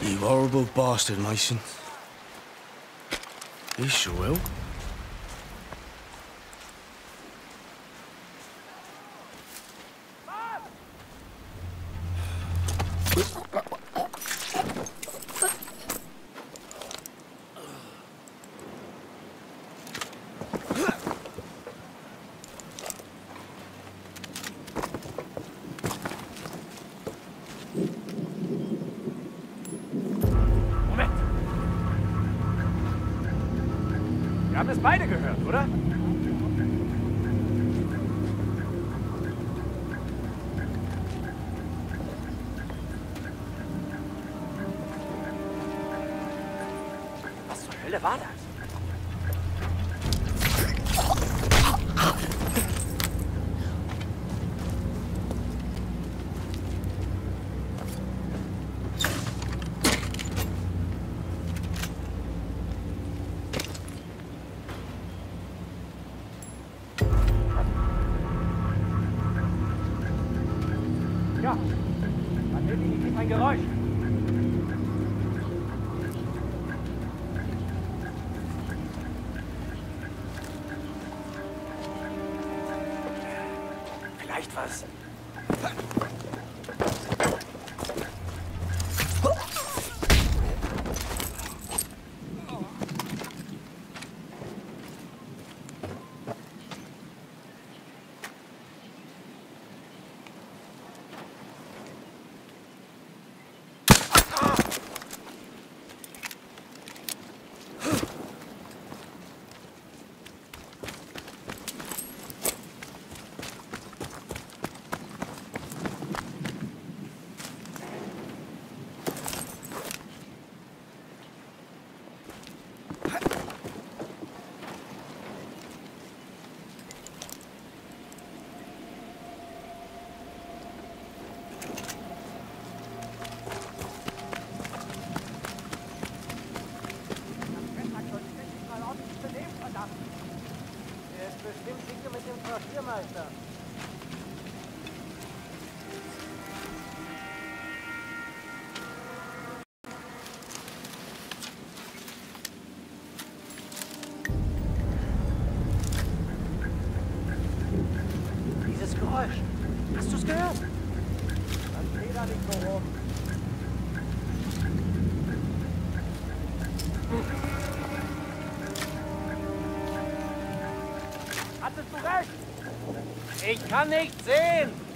You horrible bastard, Mason. You sure will. Wir haben es beide gehört, oder? Was zur Hölle war das? Geräusch. Hast du es gehört? Dreh da nicht so rum. Hattest du recht? Ich kann nicht sehen.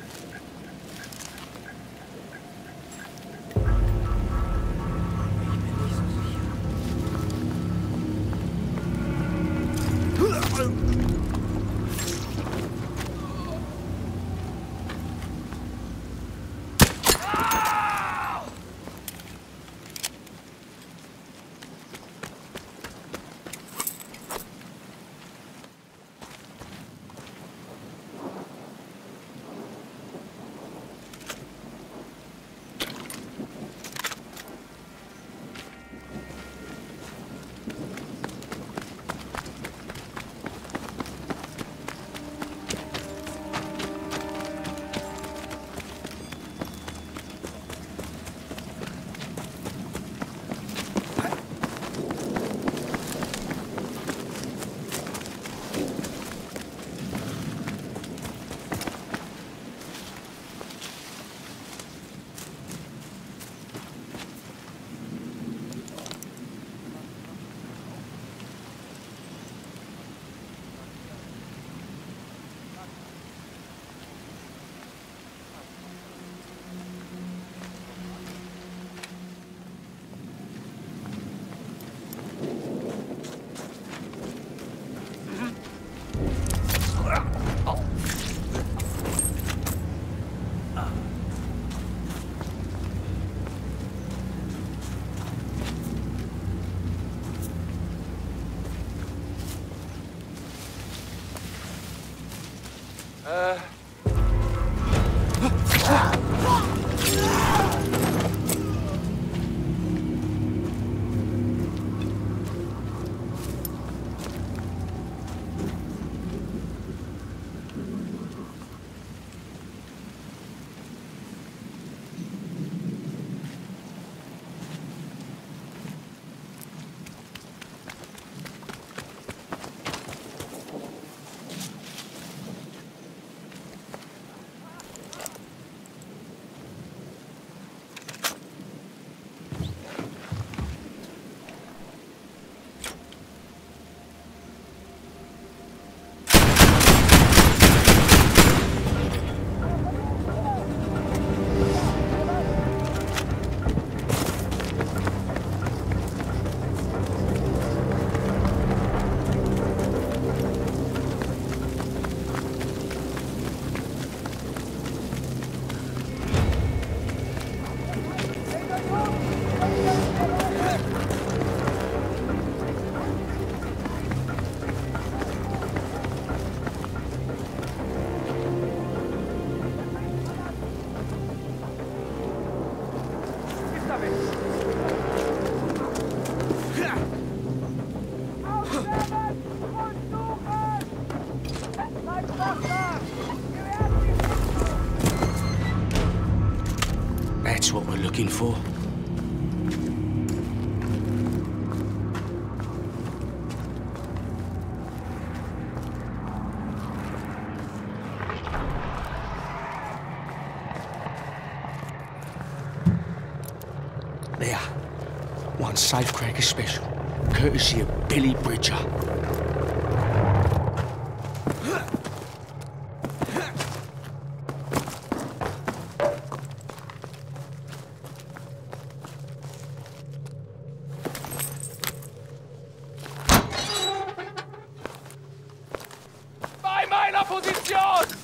Uh... That's what we're looking for. One safecracker special. Courtesy of Billy Bridger. Bei meiner Position!